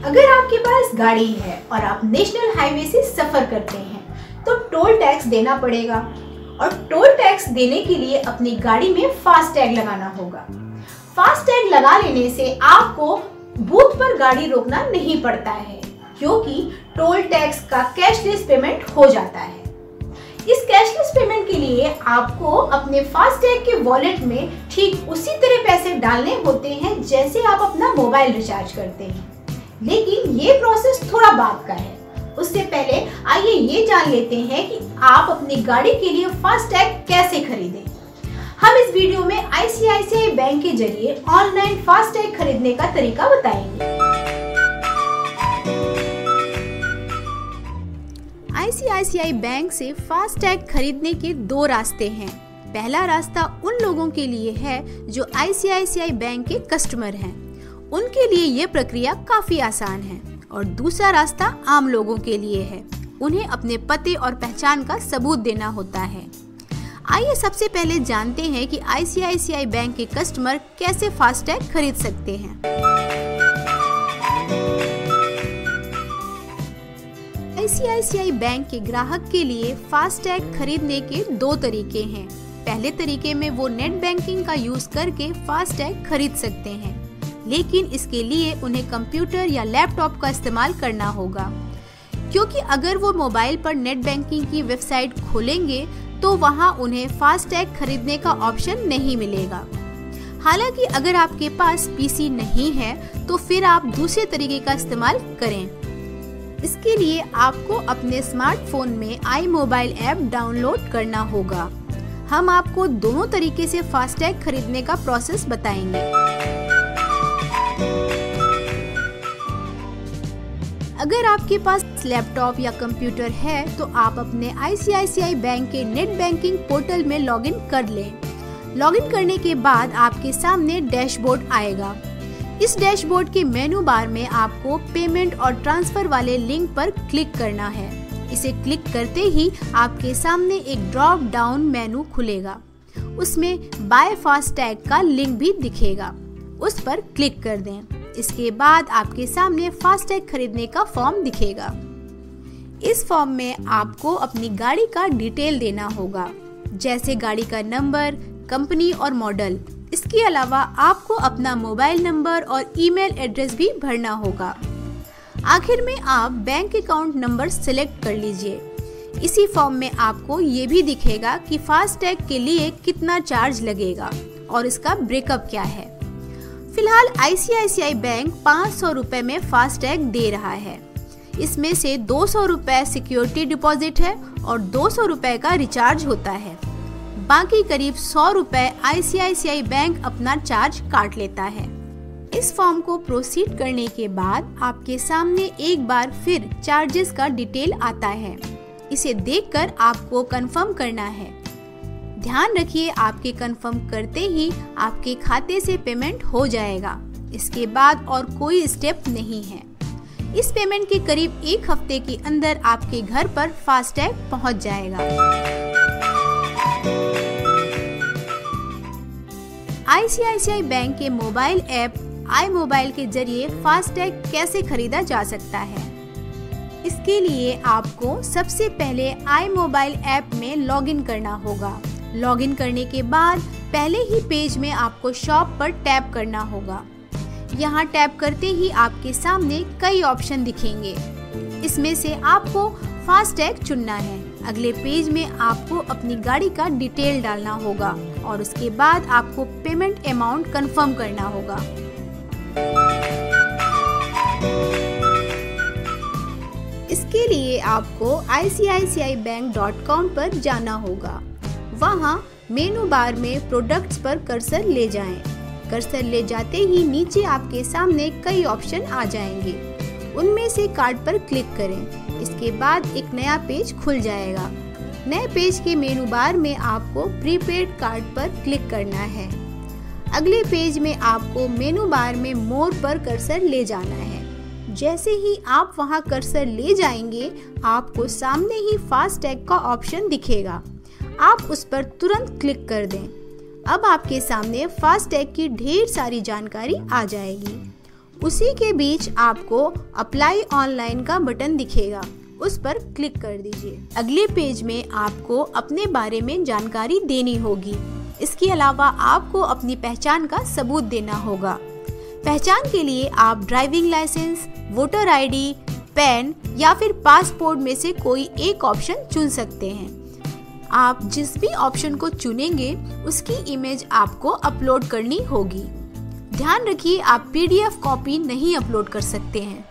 अगर आपके पास गाड़ी है और आप नेशनल हाईवे से सफ़र करते हैं तो टोल टैक्स देना पड़ेगा। और टोल टैक्स देने के लिए अपनी गाड़ी में फास्ट टैग लगाना होगा। फास्ट टैग लगा लेने से आपको बूथ पर गाड़ी रोकना नहीं पड़ता है, क्योंकि टोल टैक्स का कैशलेस पेमेंट हो जाता है। इस कैशलेस पेमेंट के लिए आपको अपने फास्टैग के वॉलेट में ठीक उसी तरह पैसे डालने होते हैं जैसे आप अपना मोबाइल रिचार्ज करते हैं। लेकिन ये प्रोसेस थोड़ा बाद का है। उससे पहले आइए ये जान लेते हैं कि आप अपनी गाड़ी के लिए फास्टैग कैसे खरीदें। हम इस वीडियो में आईसीआईसीआई बैंक के ज़रिए ऑनलाइन फास्टैग खरीदने का तरीका बताएँगे। आईसीआईसीआई बैंक से फास्टैग खरीदने के दो रास्ते हैं। पहला रास्ता उन लोगों के लिए है जो आईसीआईसीआई बैंक के कस्टमर हैं। उनके लिए ये प्रक्रिया काफ़ी आसान है और दूसरा रास्ता आम लोगों के लिए है। उन्हें अपने पते और पहचान का सबूत देना होता है। आइए सबसे पहले जानते हैं कि आईसीआईसीआई बैंक के कस्टमर कैसे फास्टैग खरीद सकते हैं। आईसीआईसीआई बैंक के ग्राहक के लिए फास्टैग खरीदने के दो तरीके हैं। पहले तरीके में वो नेट बैंकिंग का यूज़ करके फास्टैग खरीद सकते हैं। लेकिन इसके लिए उन्हें कंप्यूटर या लैपटॉप का इस्तेमाल करना होगा। क्योंकि अगर वो मोबाइल पर नेट बैंकिंग की वेबसाइट खोलेंगे तो वहाँ उन्हें फास्टैग खरीदने का ऑप्शन नहीं मिलेगा। हालाँकि अगर आपके पास पीसी नहीं है तो फिर आप दूसरे तरीके का इस्तेमाल करें। इसके लिए आपको अपने स्मार्टफ़ोन में आई मोबाइल ऐप डाउनलोड करना होगा। हम आपको दोनों तरीके से फास्टैग खरीदने का प्रोसेस बताएँगे। अगर आपके पास लैपटॉप या कंप्यूटर है तो आप अपने आईसीआईसीआई बैंक के नेट बैंकिंग पोर्टल में लॉगिन कर लें। लॉगिन करने के बाद आपके सामने डैशबोर्ड आएगा। इस डैशबोर्ड के मेनू बार में आपको पेमेंट और ट्रांसफ़र वाले लिंक पर क्लिक करना है। इसे क्लिक करते ही आपके सामने एक ड्रॉप डाउन मेनू खुलेगा। उसमें बाय फास्ट टैग का लिंक भी दिखेगा। उस पर क्लिक कर दें। इसके बाद आपके सामने फास्टैग खरीदने का फॉर्म दिखेगा। इस फॉर्म में आपको अपनी गाड़ी का डिटेल देना होगा, जैसे गाड़ी का नंबर, कंपनी और मॉडल। इसके अलावा आपको अपना मोबाइल नंबर और ईमेल एड्रेस भी भरना होगा। आखिर में आप बैंक अकाउंट नंबर सिलेक्ट कर लीजिए। इसी फॉर्म में आपको ये भी दिखेगा कि फास्टैग के लिए कितना चार्ज लगेगा और इसका ब्रेकअप क्या है। फ़िलहाल आईसीआईसीआई बैंक पाँच सौ रूपए में फास्टैग दे रहा है। इसमें से दो सौ रूपए सिक्योरिटी डिपॉजिट है और दो सौ रूपए का रिचार्ज होता है। बाकी करीब सौ रूपए आईसीआईसीआई बैंक अपना चार्ज काट लेता है। इस फॉर्म को प्रोसीड करने के बाद आपके सामने एक बार फिर चार्जेस का डिटेल आता है। इसे देखकर आपको कंफर्म करना है। ध्यान रखिए, आपके कंफर्म करते ही आपके खाते से पेमेंट हो जाएगा। इसके बाद और कोई स्टेप नहीं है। इस पेमेंट के करीब एक हफ़्ते के अंदर आपके घर पर फास्टैग पहुँच जाएगा। आईसीआईसीआई बैंक के मोबाइल ऐप आई मोबाइल के ज़रिए फास्टैग कैसे खरीदा जा सकता है? इसके लिए आपको सबसे पहले आई मोबाइल ऐप में लॉगिन करना होगा। लॉगिन करने के बाद पहले ही पेज में आपको शॉप पर टैप करना होगा। यहाँ टैप करते ही आपके सामने कई ऑप्शन दिखेंगे। इसमें से आपको फास्टैग चुनना है। अगले पेज में आपको अपनी गाड़ी का डिटेल डालना होगा और उसके बाद आपको पेमेंट अमाउंट कंफर्म करना होगा। इसके लिए आपको ICICIBank.com पर जाना होगा। वहाँ मेनू बार में प्रोडक्ट्स पर कर्सर ले जाएँ। कर्सर ले जाते ही नीचे आपके सामने कई ऑप्शन आ जाएँगे। उनमें से कार्ड पर क्लिक करें। इसके बाद एक नया पेज खुल जाएगा। नए पेज के मेनू बार में आपको प्रीपेड कार्ड पर क्लिक करना है। अगले पेज में आपको मेनू बार में मोर पर कर्सर ले जाना है। जैसे ही आप वहाँ कर्सर ले जाएँगे, आपको सामने ही फास्ट टैग का ऑप्शन दिखेगा। आप उस पर तुरंत क्लिक कर दें। अब आपके सामने फास्ट टैग की ढेर सारी जानकारी आ जाएगी। उसी के बीच आपको अप्लाई ऑनलाइन का बटन दिखेगा। उस पर क्लिक कर दीजिए। अगले पेज में आपको अपने बारे में जानकारी देनी होगी। इसके अलावा आपको अपनी पहचान का सबूत देना होगा। पहचान के लिए आप driving licence voter ID, PAN या फिर पासपोर्ट में से कोई एक ऑप्शन चुन सकते हैं। आप जिस भी ऑप्शन को चुनेंगे, उसकी इमेज आपको अपलोड करनी होगी। ध्यान रखिए, आप पीडीएफ कॉपी नहीं अपलोड कर सकते हैं।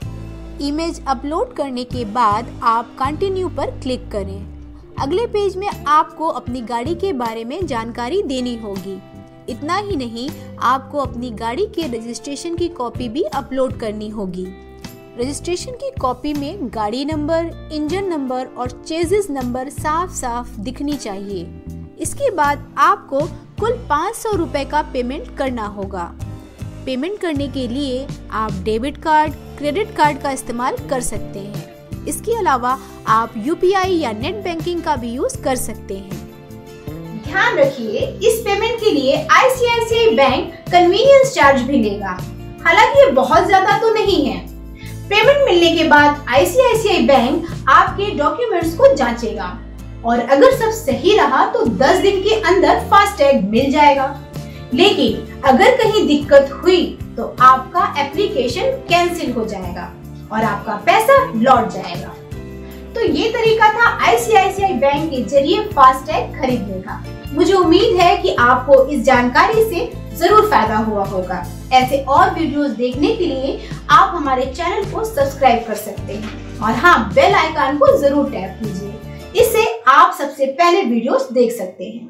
इमेज अपलोड करने के बाद आप कंटिन्यू पर क्लिक करें। अगले पेज में आपको अपनी गाड़ी के बारे में जानकारी देनी होगी। इतना ही नहीं, आपको अपनी गाड़ी के रजिस्ट्रेशन की कॉपी भी अपलोड करनी होगी। रजिस्ट्रेशन की कॉपी में गाड़ी नंबर, इंजन नंबर और चेजिस नंबर साफ़ साफ़ दिखनी चाहिए। इसके बाद आपको कुल पाँच सौ रुपए का पेमेंट करना होगा। पेमेंट करने के लिए आप डेबिट कार्ड, क्रेडिट कार्ड का इस्तेमाल कर सकते हैं। इसके अलावा आप यूपीआई या नेट बैंकिंग का भी यूज़ कर सकते हैं। ध्यान रखिए, इस पेमेंट के लिए आईसीआईसीआई बैंक कन्वीनियंस चार्ज भी लेगा। हालाँकि ये बहुत ज़्यादा तो नहीं है पेमेंट मिलने के बाद आईसीआईसीआई बैंक आपके डॉक्यूमेंट्स को जांचेगा। और अगर सब सही रहा तो 10 दिन के अंदर फास्टैग मिल जाएगा। लेकिन अगर कहीं दिक्कत हुई तो आपका एप्लीकेशन कैंसिल हो जाएगा और आपका पैसा लौट जाएगा। तो ये तरीका था आईसीआईसीआई बैंक के ज़रिए फास्टैग खरीदने का। मुझे उम्मीद है कि आपको इस जानकारी से ज़रूर फ़ायदा हुआ होगा। ऐसे और वीडियोस देखने के लिए आप हमारे चैनल को सब्सक्राइब कर सकते हैं। और हाँ बेल आइकन को ज़रूर टैप कीजिए। इससे आप सबसे पहले वीडियोस देख सकते हैं।